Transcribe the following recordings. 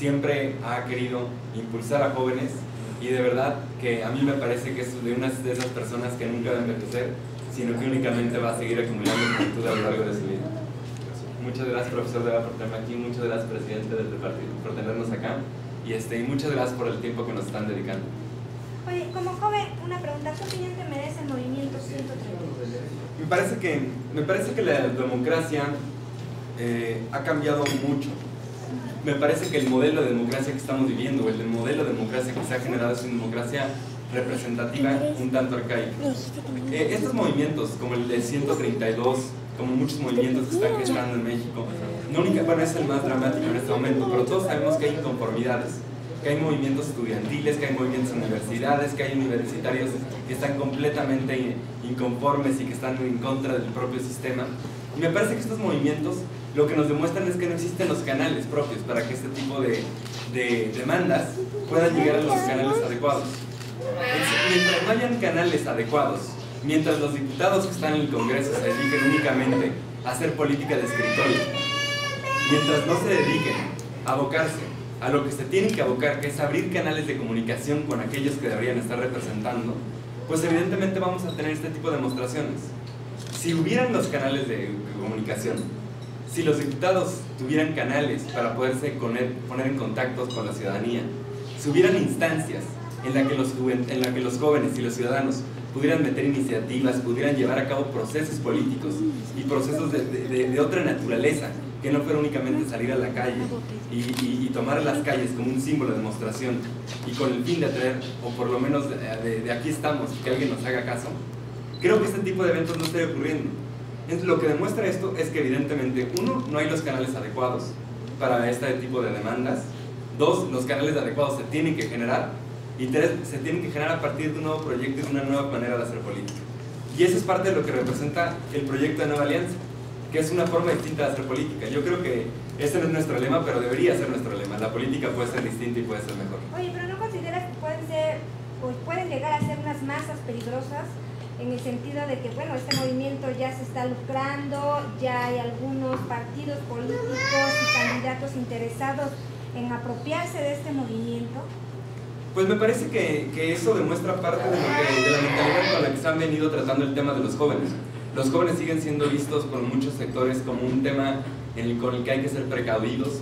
siempre ha querido impulsar a jóvenes y de verdad que a mí me parece que es de una de esas personas que nunca va a envejecer, sino que únicamente va a seguir acumulando juventud a lo largo de su vida. Muchas gracias, profesor Deva, por tenerme aquí, muchas gracias, presidente del partido, por tenernos acá y, este, y muchas gracias por el tiempo que nos están dedicando. Oye, como joven, una pregunta, ¿qué opinión te merece el movimiento 132? Me parece que, me parece que la democracia eh, ha cambiado mucho. Me parece que el modelo de democracia que estamos viviendo, el modelo de democracia que se ha generado es una democracia representativa un tanto arcaica. Eh, estos movimientos, como el de 132, como muchos movimientos que están gestando en México, no única, bueno, es el más dramático en este momento, pero todos sabemos que hay inconformidades, que hay movimientos estudiantiles, que hay movimientos en universidades, que hay universitarios que están completamente inconformes y que están en contra del propio sistema. Y me parece que estos movimientos lo que nos demuestran es que no existen los canales propios para que este tipo de, de demandas puedan llegar a los canales adecuados. Mientras no hayan canales adecuados, mientras los diputados que están en el Congreso se dediquen únicamente a hacer política de escritorio, mientras no se dediquen a abocarse a lo que se tienen que abocar, que es abrir canales de comunicación con aquellos que deberían estar representando, pues evidentemente vamos a tener este tipo de demostraciones. Si hubieran los canales de comunicación, si los diputados tuvieran canales para poderse poner, en contacto con la ciudadanía, si hubieran instancias en la que los, en la que los jóvenes y los ciudadanos pudieran meter iniciativas, pudieran llevar a cabo procesos políticos y procesos de, de, otra naturaleza, que no fuera únicamente salir a la calle y, tomar las calles como un símbolo de demostración y con el fin de atraer, o por lo menos de, aquí estamos, que alguien nos haga caso, creo que este tipo de eventos no está ocurriendo. Entonces, lo que demuestra esto es que evidentemente, uno, no hay los canales adecuados para este tipo de demandas, dos, los canales adecuados se tienen que generar tres, se tienen que generar a partir de un nuevo proyecto y de una nueva manera de hacer política. Y eso es parte de lo que representa el proyecto de Nueva Alianza, que es una forma distinta de hacer política. Yo creo que ese no es nuestro lema, pero debería ser nuestro lema. La política puede ser distinta y puede ser mejor. Oye, pero ¿no consideras que pueden ser, pues pueden llegar a ser unas masas peligrosas? en el sentido de que, bueno, este movimiento ya se está lucrando, ya hay algunos partidos políticos y candidatos interesados en apropiarse de este movimiento. Pues me parece que, que eso demuestra parte de, de, la mentalidad con la que se han venido tratando el tema de los jóvenes. Los jóvenes siguen siendo vistos por muchos sectores como un tema en el, con el que hay que ser precavidos,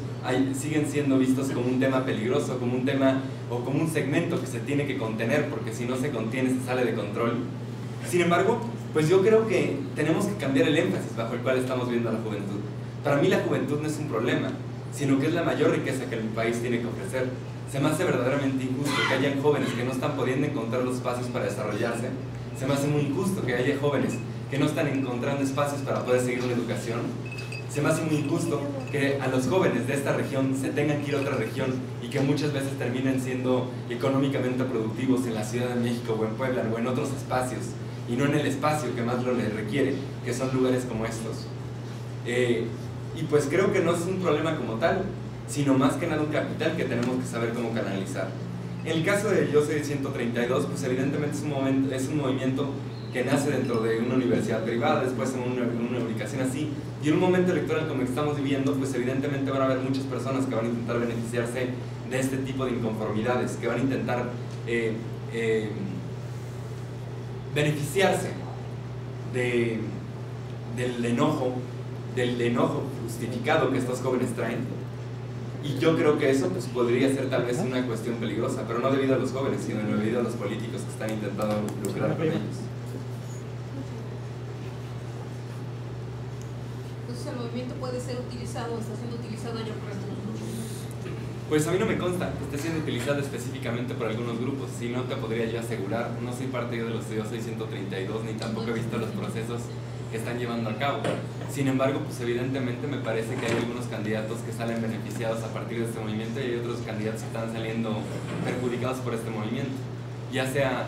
siguen siendo vistos como un tema peligroso, como un tema o como un segmento que se tiene que contener, porque si no se contiene se sale de control. Sin embargo, pues yo creo que tenemos que cambiar el énfasis bajo el cual estamos viendo a la juventud. Para mí la juventud no es un problema, sino que es la mayor riqueza que el país tiene que ofrecer se me hace verdaderamente injusto que hayan jóvenes que no están pudiendo encontrar los espacios para desarrollarse. Se me hace muy injusto que haya jóvenes que no están encontrando espacios para poder seguir una educación. Se me hace muy injusto que a los jóvenes de esta región se tengan que ir a otra región y que muchas veces terminen siendo económicamente productivos en la Ciudad de México o en Puebla o en otros espacios y no en el espacio que más lo les requiere, que son lugares como estos. Eh, y pues creo que no es un problema como tal, sino más que nada un capital que tenemos que saber cómo canalizar. En el caso de Yo Soy 132, pues evidentemente es un, momento, es un movimiento que nace dentro de una universidad privada, después en una, ubicación así, y en un momento electoral como el que estamos viviendo, pues evidentemente van a haber muchas personas que van a intentar beneficiarse de este tipo de inconformidades, que van a intentar eh, eh, beneficiarse de, del enojo, del enojo justificado que estos jóvenes traen y yo creo que eso pues, podría ser tal vez una cuestión peligrosa, pero no debido a los jóvenes, sino debido a los políticos que están intentando lucrar con ellos. Entonces el movimiento puede ser utilizado, está siendo utilizado ya por algunos grupos. Pues a mí no me consta que esté siendo utilizado específicamente por algunos grupos, si no te podría yo asegurar, no soy parte de los estudios 632 ni tampoco he visto los procesos que están llevando a cabo. Sin embargo, pues evidentemente me parece que hay algunos candidatos que salen beneficiados a partir de este movimiento y hay otros candidatos que están saliendo perjudicados por este movimiento, ya sea,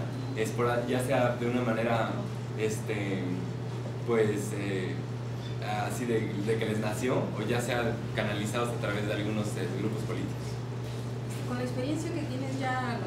ya sea de una manera, este, pues, eh, así de, que les nació o ya sea canalizados a través de algunos eh, grupos políticos. Con la experiencia que tienes ya,